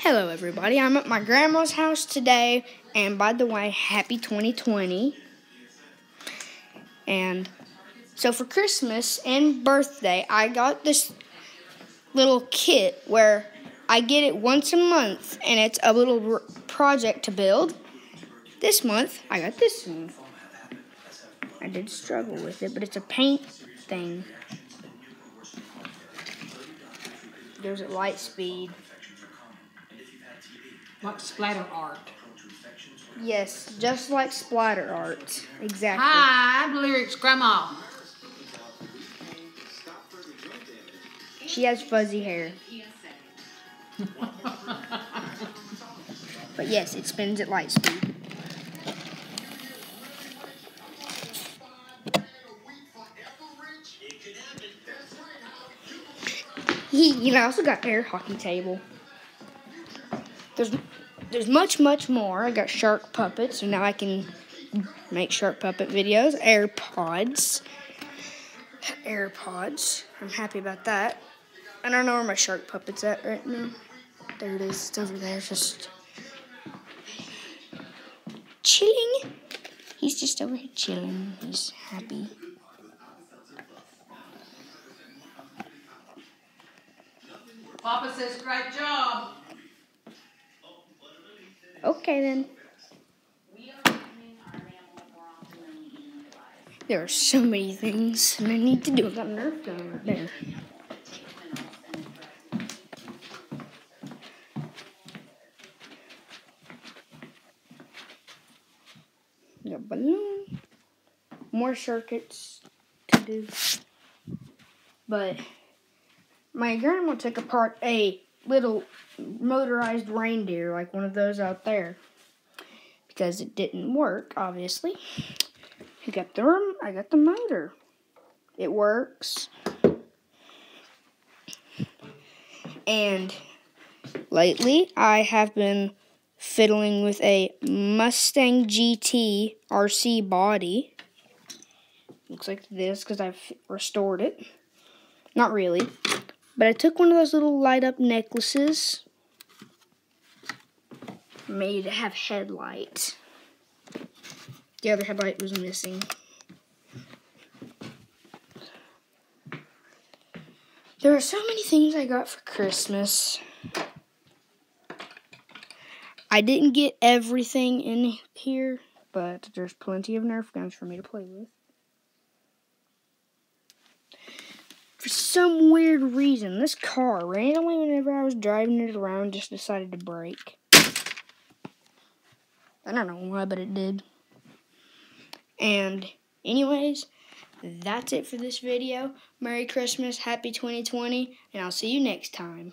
Hello, everybody. I'm at my grandma's house today, and by the way, happy 2020. And so for Christmas and birthday, I got this little kit where I get it once a month, and it's a little project to build. This month, I got this one. I did struggle with it, but it's a paint thing. Goes at light speed. Like splatter art. Yes, just like splatter art. Exactly. Hi, I'm Lyric's Grandma. She has fuzzy hair. but yes, it spins at light speed. He, you know, I also got air hockey table. There's, there's much, much more. I got shark puppets, so now I can make shark puppet videos. AirPods. AirPods. I'm happy about that. I don't know where my shark puppet's at right now. There it is. It's over there. Just chilling. He's just over here chilling. He's happy. Papa says, great job. Okay then. There are so many things and I need to do. Got Nerf gun right there. Got balloon. More circuits to do. But my grandma took apart a little motorized reindeer, like one of those out there, because it didn't work, obviously. I got the I got the motor. It works. And lately, I have been fiddling with a Mustang GT RC body. Looks like this because I've restored it. Not really. But I took one of those little light up necklaces, made it have headlight. The other headlight was missing. There are so many things I got for Christmas. I didn't get everything in here, but there's plenty of Nerf guns for me to play with. For some weird reason, this car, randomly whenever I was driving it around, just decided to brake. I don't know why, but it did. And, anyways, that's it for this video. Merry Christmas, Happy 2020, and I'll see you next time.